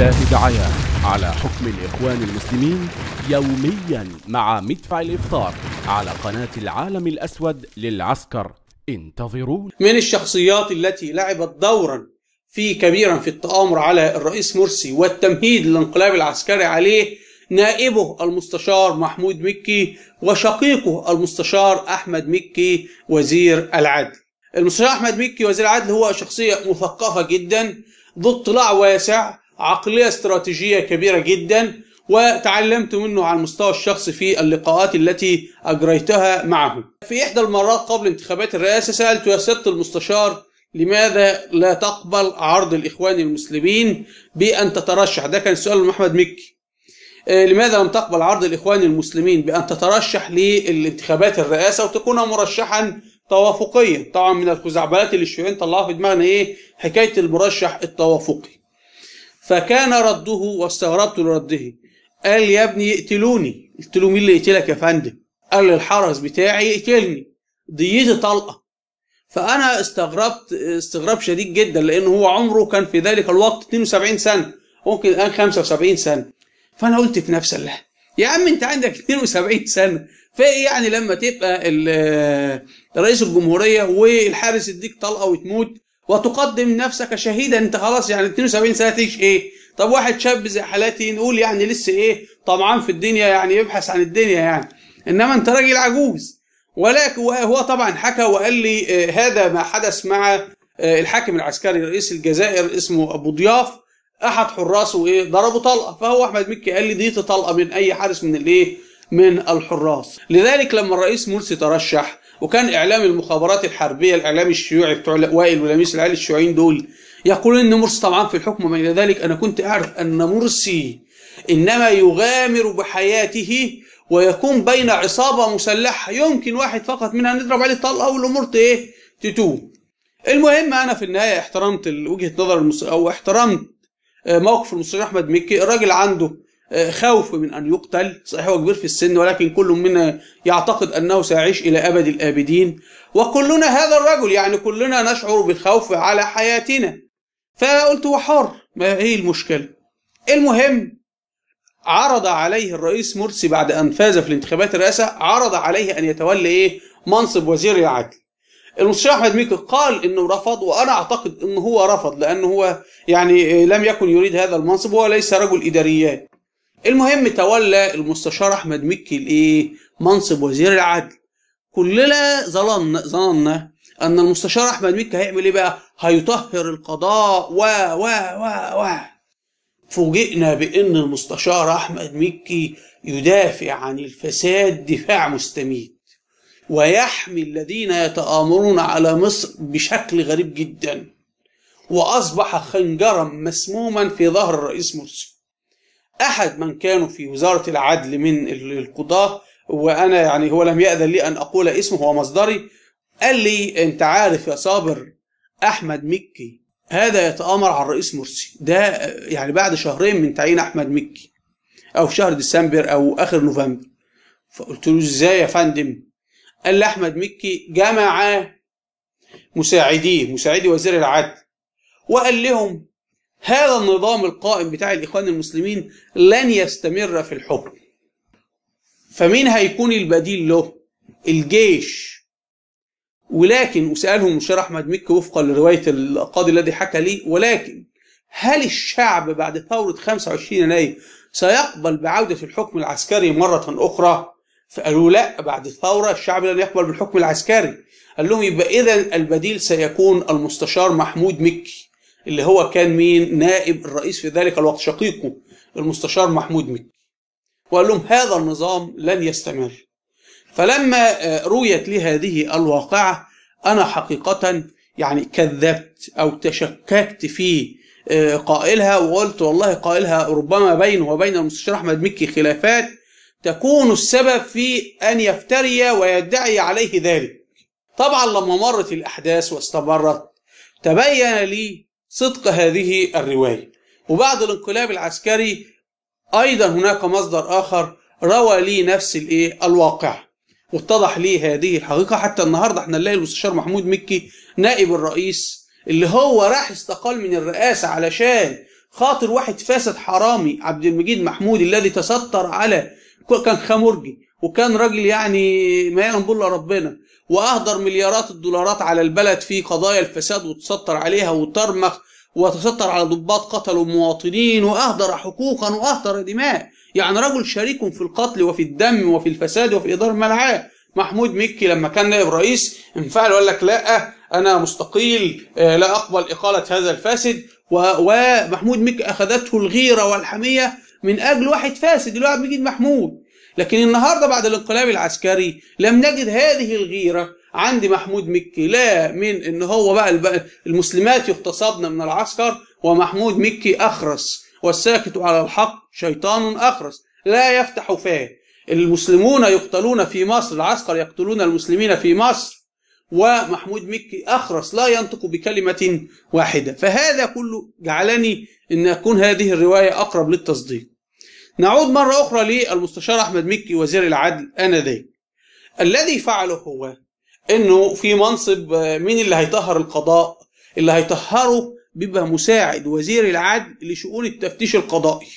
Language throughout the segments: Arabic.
شاهد عيان على حكم الإخوان المسلمين يوميا مع مدفع الإفطار على قناة العالم الأسود للعسكر. انتظرونا من الشخصيات التي لعبت دورا في كبيرا في التآمر على الرئيس مرسي والتمهيد للانقلاب العسكري عليه نائبه المستشار محمود مكي وشقيقه المستشار أحمد مكي وزير العدل. المستشار أحمد مكي وزير العدل هو شخصية مثقفة جدا ذو اطلاع واسع عقلية استراتيجية كبيرة جدا وتعلمت منه على المستوى الشخصي في اللقاءات التي أجريتها معه. في إحدى المرات قبل انتخابات الرئاسة سألت يا سيادة المستشار لماذا لا تقبل عرض الإخوان المسلمين بأن تترشح؟ ده كان سؤال محمد مكي. لماذا لم تقبل عرض الإخوان المسلمين بأن تترشح للانتخابات الرئاسة وتكون مرشحا توافقيا؟ طبعا من الخزعبلات اللي الشيوعيين طلعوها في دماغنا إيه؟ حكاية المرشح التوافقي. فكان رده واستغربت لرده. قال يا ابني يقتلوني. قلت له مين اللي يقتلك يا فندم؟ قال لي الحرس بتاعي يقتلني. ديتي طلقه فأنا استغربت استغراب شديد جدا لأن هو عمره كان في ذلك الوقت 72 سنة. ممكن الآن 75 سنة. فأنا قلت في نفسي الله يا عم أنت عندك 72 سنة. فإيه يعني لما تبقى رئيس الجمهورية والحارس يديك طلقة وتموت؟ وتقدم نفسك شهيدا. انت خلاص يعني 72 سنة تعيش إيه؟ طب واحد شاب زي حالاتي نقول يعني لسه إيه؟ طمعان في الدنيا يعني يبحث عن الدنيا يعني. انما انت راجل عجوز. ولكن هو طبعا حكى وقال لي هذا ما حدث مع الحاكم العسكري رئيس الجزائر اسمه أبو ضياف. أحد حراسه إيه؟ ضربه طلقة. فهو أحمد مكي قال لي دي طلقة من أي حارس من الإيه؟ من الحراس. لذلك لما الرئيس مرسي ترشح وكان اعلام المخابرات الحربية الاعلام الشيوعي بتوع وائل ولميس العيال الشيوعيين دول يقولون إن مرسي طبعا في الحكم وما إلى ذلك أنا كنت أعرف أن مرسي إنما يغامر بحياته ويكون بين عصابة مسلحة يمكن واحد فقط منها نضرب عليه طلقة والأمور إيه؟ تتوب المهم أنا في النهاية احترمت وجهة نظر المس... أو احترمت موقف المستشار أحمد مكي الراجل عنده خوف من أن يقتل. صحيح هو كبير في السن ولكن كل منا يعتقد أنه سيعيش إلى أبد الآبدين. وكلنا هذا الرجل يعني كلنا نشعر بالخوف على حياتنا. فقلت هو حر ما هي المشكلة؟ المهم عرض عليه الرئيس مرسي بعد أن فاز في الانتخابات الرئاسة عرض عليه أن يتولى إيه؟ منصب وزير العدل. المستشار أحمد ميكي قال إنه رفض وأنا أعتقد إنه هو رفض لأنه هو يعني لم يكن يريد هذا المنصب هو ليس رجل إداريات. المهم تولى المستشار أحمد مكي الايه منصب وزير العدل. كلنا ظننا ظننا أن المستشار أحمد مكي هيعمل إيه بقى؟ هيطهر القضاء. و و و و. فوجئنا بإن المستشار أحمد مكي يدافع عن الفساد دفاع مستميت. ويحمي الذين يتآمرون على مصر بشكل غريب جدا. وأصبح خنجرا مسموما في ظهر الرئيس مرسي. أحد من كانوا في وزارة العدل من القضاة وأنا يعني هو لم يأذن لي أن أقول اسمه هو مصدري قال لي أنت عارف يا صابر أحمد مكي؟ هذا يتآمر على الرئيس مرسي. ده يعني بعد شهرين من تعيين أحمد مكي أو في شهر ديسمبر أو آخر نوفمبر. فقلت له إزاي يا فندم؟ قال لي أحمد مكي جمع مساعديه مساعدي وزير العدل. وقال لهم هذا النظام القائم بتاع الإخوان المسلمين لن يستمر في الحكم. فمين هيكون البديل له؟ الجيش. ولكن وسالهم المشير أحمد مكي وفقا لرواية القاضي الذي حكى لي ولكن هل الشعب بعد ثورة 25 يناير سيقبل بعودة الحكم العسكري مرة أخرى؟ فقالوا لا بعد الثورة الشعب لن يقبل بالحكم العسكري. قال لهم يبقى إذا البديل سيكون المستشار محمود مكي. اللي هو كان مين؟ نائب الرئيس في ذلك الوقت شقيقه المستشار محمود مكي. وقال لهم هذا النظام لن يستمر. فلما رويت لي هذه الواقعة أنا حقيقة يعني كذبت أو تشككت في قائلها وقلت والله قائلها ربما بينه وبين المستشار أحمد مكي خلافات تكون السبب في أن يفتري ويدعي عليه ذلك. طبعا لما مرت الأحداث واستمرت تبين لي صدق هذه الرواية. وبعد الانقلاب العسكري أيضا هناك مصدر آخر روى لي نفس الإيه؟ الواقع. واتضح لي هذه الحقيقة. حتى النهاردة إحنا نلاقي المستشار محمود مكي نائب الرئيس اللي هو راح استقال من الرئاسة علشان خاطر واحد فاسد حرامي عبد المجيد محمود الذي تستر على كان خمرجي وكان راجل يعني ما يعلم بالله ربنا وأهدر مليارات الدولارات على البلد في قضايا الفساد وتستر عليها وترمخ وتستر على ضباط قتلوا مواطنين وأهدر حقوقا وأهدر دماء. يعني رجل شريك في القتل وفي الدم وفي الفساد وفي إدارة الملعب. محمود مكي لما كان نائب رئيس انفعل وقال لك لا أنا مستقيل لا أقبل إقالة هذا الفاسد. ومحمود مكي أخذته الغيرة والحمية من أجل واحد فاسد اللي هو عبد المجيد محمود. لكن النهارده بعد الانقلاب العسكري لم نجد هذه الغيرة عند محمود مكي لا من إن هو بقى المسلمات يغتصبن من العسكر ومحمود مكي أخرس والساكت على الحق شيطان أخرس لا يفتح فاه. المسلمون يقتلون في مصر العسكر يقتلون المسلمين في مصر ومحمود مكي أخرس لا ينطق بكلمة واحدة. فهذا كله جعلني أن أكون هذه الرواية أقرب للتصديق. نعود مرة أخرى للمستشار أحمد مكي وزير العدل آنذاك. الذي فعله هو أنه في منصب مين اللي هيطهر القضاء؟ اللي هيطهره بيبقى مساعد وزير العدل لشؤون التفتيش القضائي.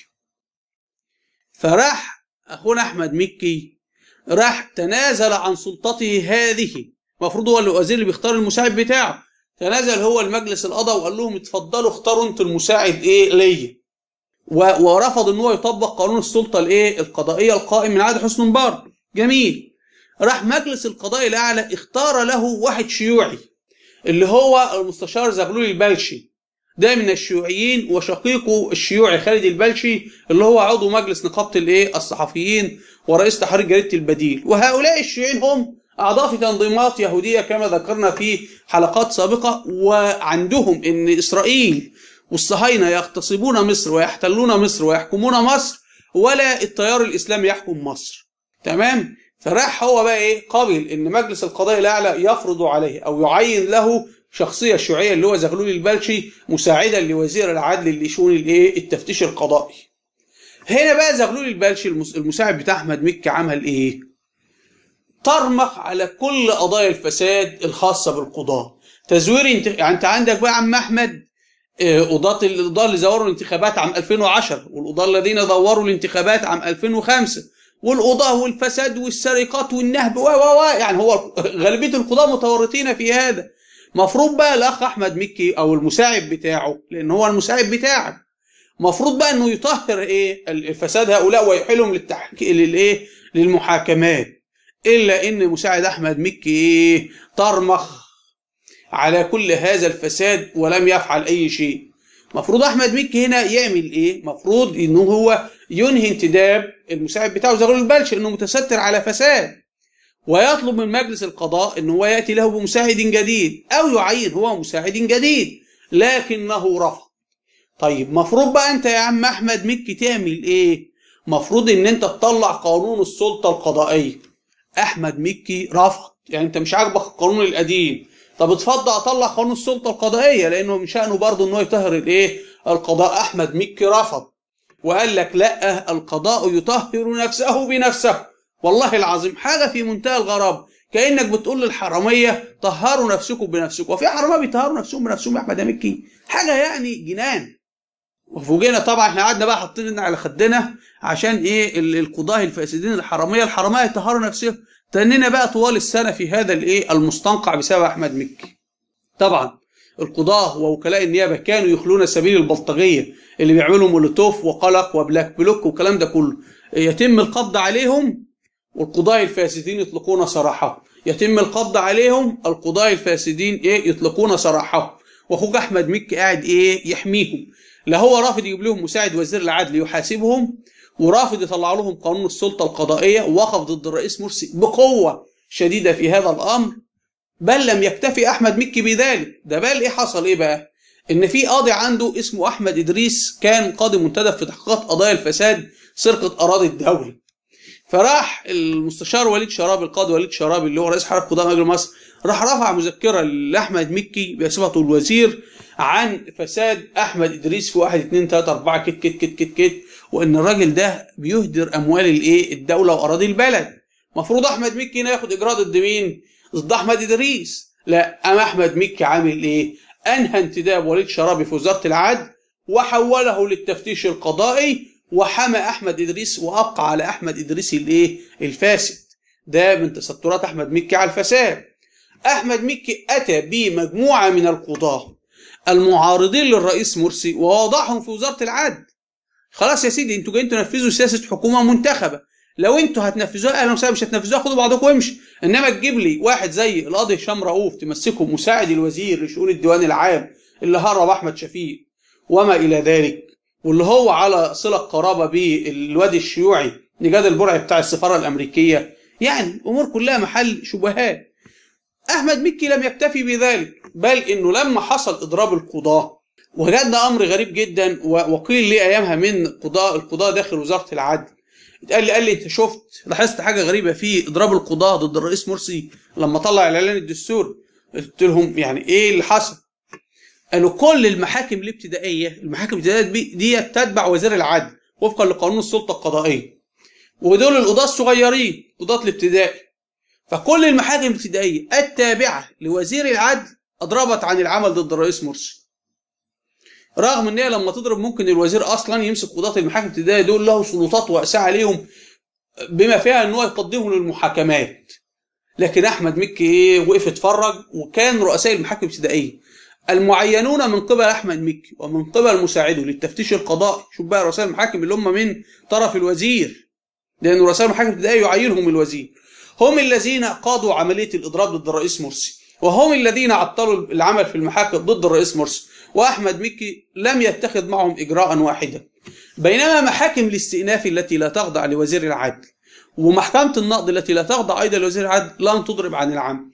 فراح أخونا أحمد مكي راح تنازل عن سلطته هذه. المفروض هو الوزير اللي بيختار المساعد بتاعه. تنازل هو المجلس القضاء وقال لهم اتفضلوا اختاروا أنتوا المساعد إيه ليا. ورفض إن هو يطبق قانون السلطة الإيه؟ القضائية القائم من عهد حسني مبارك. جميل. راح مجلس القضاء الأعلى اختار له واحد شيوعي اللي هو المستشار زغلول البلشي. ده من الشيوعيين وشقيقه الشيوعي خالد البلشي اللي هو عضو مجلس نقابة الإيه؟ الصحفيين ورئيس تحرير جريدة البديل. وهؤلاء الشيوعيين هم أعضاء في تنظيمات يهودية كما ذكرنا في حلقات سابقة وعندهم أن إسرائيل والصهاينة يغتصبون مصر ويحتلون مصر ويحكمون مصر ولا التيار الإسلامي يحكم مصر. تمام؟ فراح هو بقى إيه؟ قابل أن مجلس القضاء الأعلى يفرض عليه أو يعين له شخصية شيوعية اللي هو زغلول البلشي مساعدا لوزير العدل لشؤون الإيه؟ التفتيش القضائي. هنا بقى زغلول البلشي المساعد بتاع أحمد مكي عمل إيه؟ ترمق على كل قضايا الفساد الخاصة بالقضاه تزوير انت... يعني أنت عندك بقى عم أحمد قضاة القضاة اللي زوروا الانتخابات عام 2010 والقضاة الذين دوروا الانتخابات عام 2005 والقضاة والفساد والسرقات والنهب و و يعني هو غالبية القضاة متورطين في هذا. مفروض بقى الأخ أحمد مكي أو المساعد بتاعه لأن هو المساعد بتاعك. مفروض بقى إنه يطهر إيه الفساد هؤلاء ويحيلهم للتحكي للإيه للمحاكمات. إلا إن مساعد أحمد مكي إيه طرمخ على كل هذا الفساد ولم يفعل أي شيء. مفروض أحمد مكي هنا يعمل إيه؟ مفروض إنه هو ينهي انتداب المساعد بتاعه زغلول البلش إنه متستر على فساد. ويطلب من مجلس القضاء إنه هو يأتي له بمساعد جديد أو يعين هو مساعد جديد لكنه رفض. طيب مفروض بقى أنت يا عم أحمد مكي تعمل إيه؟ مفروض إن أنت تطلع قانون السلطة القضائية. أحمد مكي رفض. يعني أنت مش عاجبك القانون القديم. طب اتفضل اطلع قانون السلطة القضائية لأنه من شأنه برضه ان هو يطهر الإيه؟ القضاء. أحمد مكي رفض وقال لك لا القضاء يطهر نفسه بنفسه. والله العظيم حاجة في منتهى الغرابة. كأنك بتقول للحرامية طهروا نفسكم بنفسكم. وفي حرامية بيطهروا نفسهم بنفسهم يا أحمد مكي. حاجة يعني جنان. وفوجئنا طبعا إحنا قعدنا بقى حاطين على خدنا عشان إيه؟ القضاة الفاسدين الحرامية. الحرامية يطهروا نفسهم. تنينا بقى طوال السنة في هذا الإيه؟ المستنقع بسبب أحمد مكي. طبعا القضاة ووكلاء النيابة كانوا يخلون سبيل البلطجية اللي بيعملوا مولوتوف وقلق و Black Bloc والكلام ده كله. يتم القبض عليهم والقضاة الفاسدين يطلقون سراحهم يتم القبض عليهم القضاة الفاسدين إيه؟ يطلقون سراحهم وأخوك أحمد مكي قاعد إيه؟ يحميهم. لا هو رافض يجيب لهم مساعد وزير العدل يحاسبهم. ورافض يطلع لهم قانون السلطة القضائية ووقف ضد الرئيس مرسي بقوة شديدة في هذا الأمر بل لم يكتفي أحمد مكي بذلك. ده بل إيه حصل إيه بقى؟ إن في قاضي عنده اسمه أحمد إدريس كان قاضي منتدب في تحقيقات قضايا الفساد سرقة أراضي الدولة. فراح المستشار وليد شراب القاضي وليد شراب اللي هو رئيس حركة قضاء مجلس مصر راح رفع مذكرة لأحمد مكي بصفته الوزير عن فساد أحمد إدريس في واحد اتنين تلاتة أربعة كت كت كت كت كت وإن الراجل ده بيهدر أموال الإيه؟ الدولة وأراضي البلد. مفروض أحمد مكي هنا ياخد إجراء ضد مين؟ ضد أحمد إدريس. لا أم أحمد مكي عامل إيه؟ أنهى انتداب وليد شرابي في وزارة العدل وحوله للتفتيش القضائي وحمى أحمد إدريس وأبقى على أحمد إدريس الإيه؟ الفاسد. ده من تسترات أحمد مكي على الفساد. أحمد مكي أتى بمجموعة من القضاة المعارضين للرئيس مرسي ووضعهم في وزارة العدل. خلاص يا سيدي أنتوا جايين تنفذوا سياسة حكومة منتخبة. لو أنتوا هتنفذوها أهلا وسهلا مش هتنفذوها خدوا بعضكم وامشي إنما تجيب لي واحد زي القاضي هشام رؤوف تمسكه مساعد الوزير لشؤون الديوان العام اللي هرب أحمد شفيق وما إلى ذلك. واللي هو على صلة قرابة بالواد الشيوعي نجاد البرعي بتاع السفارة الأمريكية. يعني الأمور كلها محل شبهات. أحمد مكي لم يكتفي بذلك بل إنه لما حصل إضراب القضاة وجدنا أمر غريب جدا وقيل لي أيامها من قضاء القضاة داخل وزارة العدل. اتقال لي قال لي أنت شفت لاحظت حاجة غريبة في إضراب القضاة ضد الرئيس مرسي لما طلع الاعلان الدستوري قلت لهم يعني إيه اللي حصل؟ قالوا كل المحاكم الابتدائية المحاكم الابتدائية دي تتبع وزير العدل وفقا لقانون السلطة القضائية. ودول القضاة الصغيرين قضاة الابتدائي فكل المحاكم الابتدائية التابعة لوزير العدل أضربت عن العمل ضد الرئيس مرسي. رغم إن هي لما تضرب ممكن الوزير أصلا يمسك قضاة المحاكم الابتدائية دول له سلطات واسعه عليهم بما فيها إن هو يقدمهم للمحاكمات. لكن أحمد مكي إيه وقف اتفرج وكان رؤساء المحاكم الابتدائية المعينون من قبل أحمد مكي ومن قبل مساعده للتفتيش القضائي شوف بقى رؤساء المحاكم اللي هم من طرف الوزير لأن رؤساء المحاكم الابتدائية يعينهم الوزير. هم الذين قادوا عملية الإضراب ضد الرئيس مرسي وهم الذين عطلوا العمل في المحاكم ضد الرئيس مرسي وأحمد مكي لم يتخذ معهم اجراء واحدا. بينما محاكم الاستئناف التي لا تخضع لوزير العدل ومحكمة النقض التي لا تخضع أيضا لوزير العدل لم تضرب عن العمل.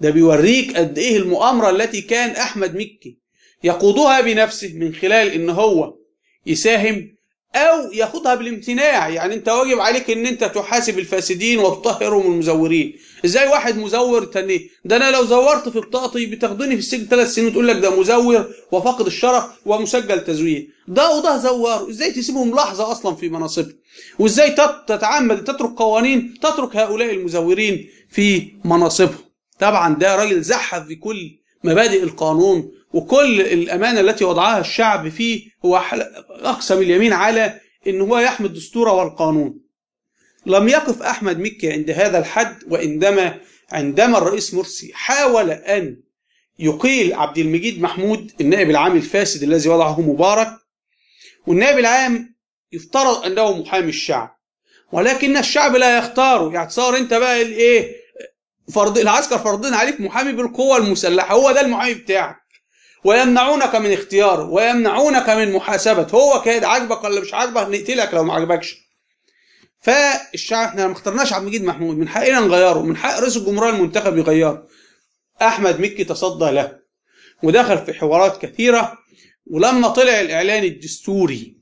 ده بيوريك قد إيه المؤامرة التي كان أحمد مكي يقودها بنفسه من خلال إن هو يساهم أو ياخدها بالامتناع. يعني أنت واجب عليك إن أنت تحاسب الفاسدين وتطهرهم المزورين. إزاي واحد مزور تاني؟ ده أنا لو زورت في بطاقتي بتاخدني في السجن ثلاث سنين وتقول لك ده مزور وفاقد الشرف ومسجل تزوير. ده وده زوار. إزاي تسيبهم لحظة أصلا في مناصبهم؟ وإزاي تتعمد تترك قوانين تترك هؤلاء المزورين في مناصبهم؟ طبعا ده راجل زحف في كل مبادئ القانون وكل الأمانة التي وضعها الشعب فيه هو أقسم اليمين على إن هو يحمي الدستور والقانون. لم يقف أحمد مكي عند هذا الحد وعندما عندما الرئيس مرسي حاول أن يقيل عبد المجيد محمود النائب العام الفاسد الذي وضعه مبارك والنائب العام يفترض أنه محامي الشعب. ولكن الشعب لا يختاره يعني تصور أنت بقى الإيه فرض العسكر فرضين عليك محامي بالقوة المسلحة هو ده المحامي بتاعك. ويمنعونك من اختياره ويمنعونك من محاسبة هو كده عاجبك ولا مش عاجبك نقتلك لو ما عجبكش فالشعب إحنا ما اخترناش عبد المجيد محمود. من حقنا نغيره من حق رئيس الجمهورية المنتخب يغيره. أحمد مكي تصدى له ودخل في حوارات كثيرة. ولما طلع الإعلان الدستوري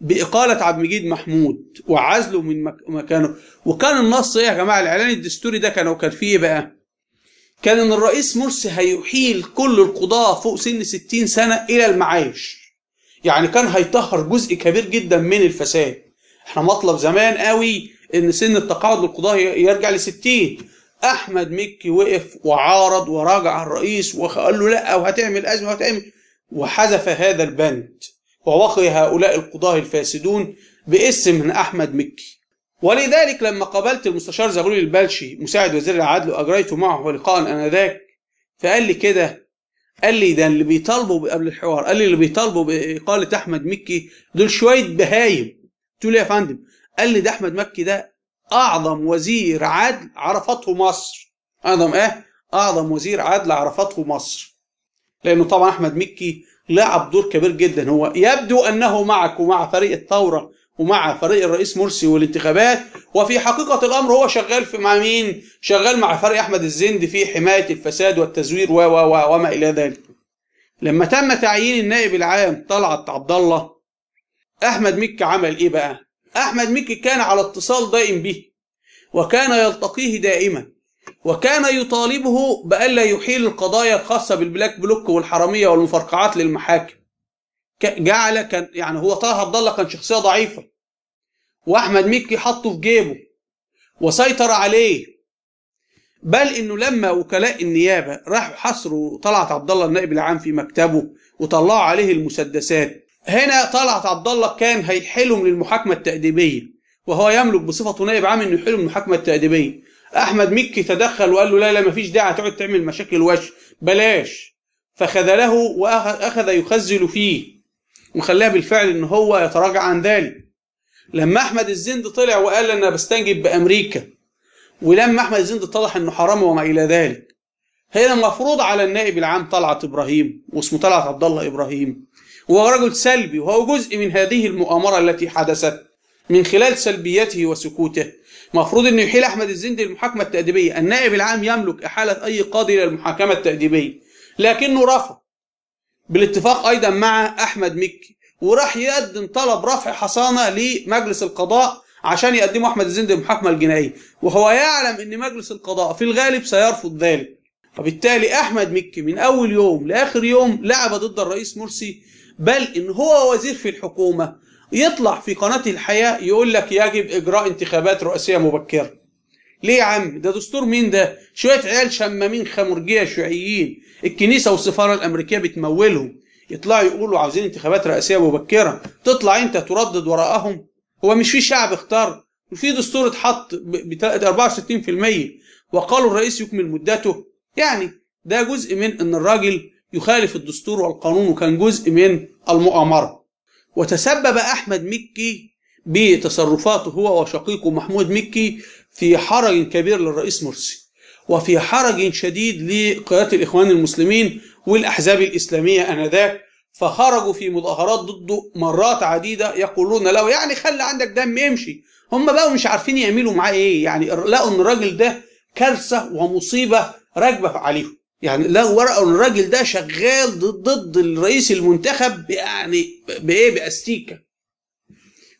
بإقالة عبد المجيد محمود وعزله من مكانه وكان النص إيه يا جماعة؟ الإعلان الدستوري ده كان كان فيه بقى؟ كان إن الرئيس مرسي هيحيل كل القضاة فوق سن 60 سنة إلى المعاش. يعني كان هيطهر جزء كبير جدا من الفساد. إحنا مطلب زمان قوي إن سن التقاعد للقضاة يرجع ل 60 أحمد مكي وقف وعارض وراجع الرئيس وقال له لأ وهتعمل أزمة وهتعمل. وحذف هذا البند. ووقي هؤلاء القضاة الفاسدون باسم من أحمد مكي. ولذلك لما قابلت المستشار زغلول البلشي مساعد وزير العدل وأجريت معه لقاء آنذاك فقال لي كده قال لي ده اللي بيطالبوا قبل الحوار قال لي اللي بيطالبوا بإقالة أحمد مكي دول شوية بهايم قلت له يا فندم؟ قال لي ده أحمد مكي ده أعظم وزير عدل عرفته مصر. اعظم إيه؟ أعظم وزير عدل عرفته مصر. لأنه طبعا أحمد مكي لعب دور كبير جدا هو يبدو أنه معك ومع فريق الثورة ومع فريق الرئيس مرسي والانتخابات وفي حقيقة الأمر هو شغال في مع مين؟ شغال مع فريق أحمد الزند في حماية الفساد والتزوير و و وما إلى ذلك. لما تم تعيين النائب العام طلعت عبد الله أحمد مكي عمل إيه بقى؟ أحمد مكي كان على اتصال دائم به وكان يلتقيه دائما وكان يطالبه بألا يحيل القضايا الخاصة بالبلاك بلوك والحرامية والمفرقعات للمحاكم جعل كان يعني هو طلعت عبد الله كان شخصية ضعيفة. وأحمد مكي حطه في جيبه وسيطر عليه. بل إنه لما وكلاء النيابة راحوا حصروا طلعت عبد الله النائب العام في مكتبه وطلعوا عليه المسدسات. هنا طلعت عبد الله كان هيحلهم للمحاكمة التأديبية وهو يملك بصفته نائب عام إنه يحلهم المحاكمة التأديبية. أحمد مكي تدخل وقال له لا لا مفيش داعي تقعد تعمل مشاكل وش بلاش. فخذله واخذ يخزل فيه. وخلاه بالفعل إن هو يتراجع عن ذلك. لما أحمد الزند طلع وقال أنا بستنجد بأمريكا ولما أحمد الزند اتضح إنه حرام وما إلى ذلك. هنا المفروض على النائب العام طلعت إبراهيم واسمه طلعت عبد الله إبراهيم. وهو رجل سلبي وهو جزء من هذه المؤامرة التي حدثت من خلال سلبيته وسكوته. مفروض إنه يحيل أحمد الزند للمحاكمة التأديبية. النائب العام يملك إحالة أي قاضي إلى المحاكمه التأديبية لكنه رفض. بالاتفاق أيضا مع أحمد مكي وراح يقدم طلب رفع حصانة لمجلس القضاء عشان يقدمه أحمد الزند للمحاكمه الجنائيه وهو يعلم إن مجلس القضاء في الغالب سيرفض ذلك. وبالتالي أحمد مكي من أول يوم لآخر يوم لعب ضد الرئيس مرسي بل إن هو وزير في الحكومة يطلع في قناة الحياة يقول لك يجب إجراء انتخابات رئاسية مبكرة. ليه يا عم؟ ده دستور مين ده؟ شوية عيال شمامين خمرجية شيوعيين. الكنيسة والسفارة الأمريكية بتمولهم. يطلعوا يقولوا عاوزين انتخابات رئاسية مبكرة. تطلع انت تردد وراءهم؟ هو مش في شعب اختار. وفي دستور اتحط ب 64% وقالوا الرئيس يكمل مدته. يعني ده جزء من إن الراجل يخالف الدستور والقانون وكان جزء من المؤامرة. وتسبب أحمد مكي بتصرفاته هو وشقيقه محمود مكي في حرج كبير للرئيس مرسي وفي حرج شديد لقيادة الإخوان المسلمين والأحزاب الإسلامية آنذاك فخرجوا في مظاهرات ضده مرات عديدة يقولون له يعني خلي عندك دم يمشي. هم بقوا مش عارفين يعملوا معاه إيه يعني لقوا إن الراجل ده كارثة ومصيبة راكبة عليهم. يعني ورقوا إن الراجل ده شغال ضد الرئيس المنتخب يعني بإيه بأستيكة.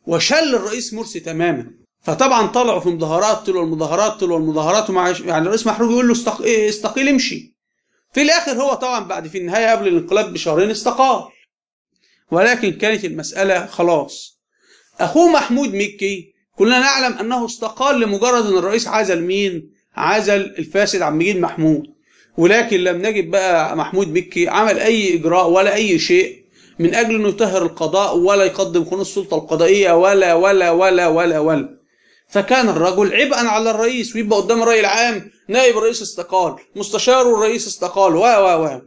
وشل الرئيس مرسي تماما. فطبعا طلعوا في مظاهرات طلعوا المظاهرات طلعوا المظاهرات ومع يعني الرئيس محروق يقول له استق... إيه استقيل امشي. في الآخر هو طبعا بعد في النهاية قبل الانقلاب بشهرين استقال. ولكن كانت المسألة خلاص. أخوه محمود مكي كلنا نعلم أنه استقال لمجرد أن الرئيس عزل مين؟ عزل الفاسد عبد المجيد محمود. ولكن لم نجد بقى محمود مكي عمل أي إجراء ولا أي شيء من أجل انه يطهر القضاء ولا يقدم قانون السلطة القضائية ولا ولا ولا ولا ولا فكان الرجل عبئا على الرئيس ويبقى قدام الراي العام نائب الرئيس استقال مستشار الرئيس استقال و و و.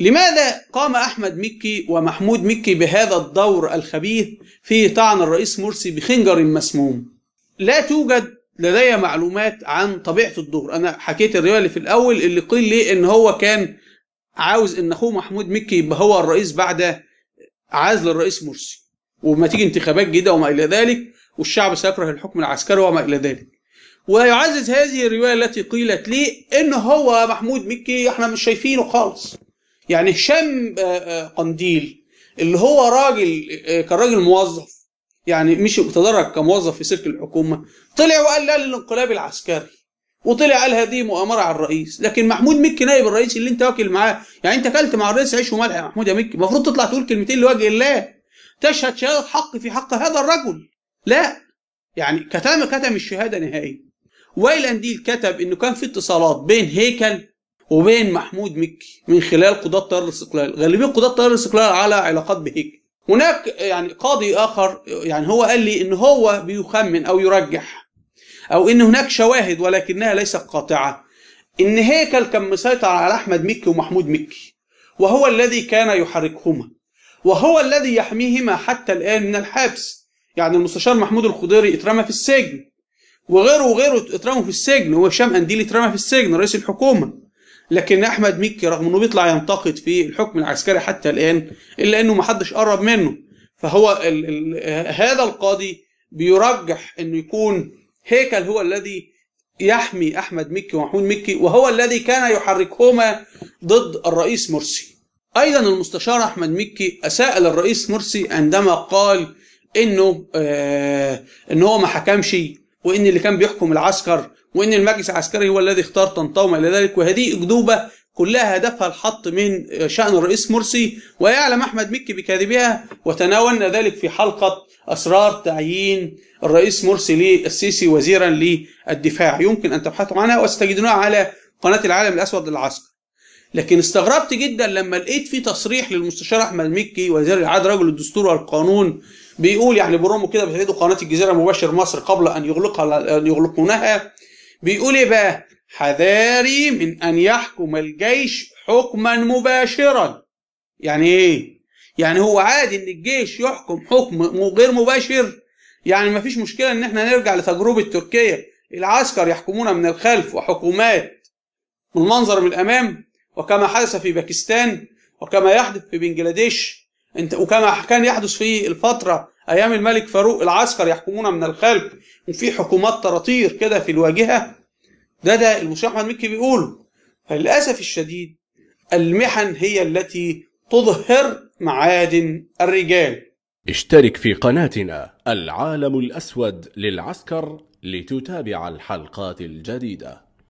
لماذا قام أحمد مكي ومحمود مكي بهذا الدور الخبيث في طعن الرئيس مرسي بخنجر مسموم؟ لا توجد لدي معلومات عن طبيعة الدور. أنا حكيت الرواية اللي في الأول اللي قيل لي إن هو كان عاوز إن أخوه محمود مكي يبقى هو الرئيس بعد عزل الرئيس مرسي. وما تيجي انتخابات جديدة وما إلى ذلك والشعب سيكره الحكم العسكري وما إلى ذلك. ويعزز هذه الرواية التي قيلت لي إن هو محمود مكي إحنا مش شايفينه خالص. يعني هشام قنديل اللي هو راجل كان راجل موظف يعني مش متدرج كموظف في سلك الحكومة طلع وقال لا للانقلاب العسكري وطلع قال هذه مؤامرة على الرئيس. لكن محمود مكي نائب الرئيس اللي انت واكل معاه. يعني انت اكلت مع الرئيس عيش وملح يا محمود يا مكي. المفروض تطلع تقول كلمتين لوجه الله. تشهد شهادة حق في حق هذا الرجل. لا. يعني كتم كتم الشهادة نهائيا وائل انديل كتب إنه كان في اتصالات بين هيكل وبين محمود مكي من خلال قضاة طيار الاستقلال. غالبية قضاة طيار الاستقلال على علاقات بهيكل. هناك يعني قاضي آخر يعني هو قال لي ان هو بيخمن أو يرجح أو إن هناك شواهد ولكنها ليست قاطعة. إن هيكل كان مسيطر على أحمد مكي ومحمود مكي. وهو الذي كان يحركهما. وهو الذي يحميهما حتى الآن من الحبس. يعني المستشار محمود الخضيري اترمى في السجن وغيره وغيره اترموا في السجن وهشام أنديل اترمى في السجن رئيس الحكومة. لكن أحمد مكي رغم إنه بيطلع ينتقد في الحكم العسكري حتى الآن إلا إنه ما حدش قرب منه. فهو ال ال هذا القاضي بيرجح إنه يكون هيكل هو الذي يحمي أحمد مكي ومحمود مكي وهو الذي كان يحركهما ضد الرئيس مرسي. أيضا المستشار أحمد مكي أساء للرئيس مرسي عندما قال إنه آه ان هو ما حكمش وإن اللي كان بيحكم العسكر وإن المجلس العسكري هو الذي اختار طنطا وما إلى ذلك. وهذه أكذوبة كلها هدفها الحط من شأن الرئيس مرسي. ويعلم أحمد مكي بكاذبها وتناولنا ذلك في حلقة أسرار تعيين الرئيس مرسي للسيسي وزيرا للدفاع. يمكن أن تبحثوا عنها وستجدونها على قناة العالم الأسود للعسكر. لكن استغربت جدا لما لقيت في تصريح للمستشار أحمد مكي وزير الاعاده رجل الدستور والقانون بيقول يعني برومو كده بتعيدوا قناة الجزيرة مباشر مصر قبل أن يغلقها أن يغلقونها بيقول إيه بقى؟ حذاري من أن يحكم الجيش حكما مباشرا. يعني إيه؟ يعني هو عادي إن الجيش يحكم حكم غير مباشر؟ يعني ما فيش مشكلة إن إحنا نرجع لتجربة تركيا العسكر يحكمون من الخلف وحكومات من المنظر من الأمام وكما حدث في باكستان وكما يحدث في بنجلاديش انت وكما كان يحدث في الفترة أيام الملك فاروق العسكر يحكمون من الخلف وفي حكومات طراطير كده في الواجهة. ده ده المشير أحمد مكي بيقوله. فللأسف الشديد المحن هي التي تظهر معادن الرجال. اشترك في قناتنا العالم الأسود للعسكر لتتابع الحلقات الجديدة.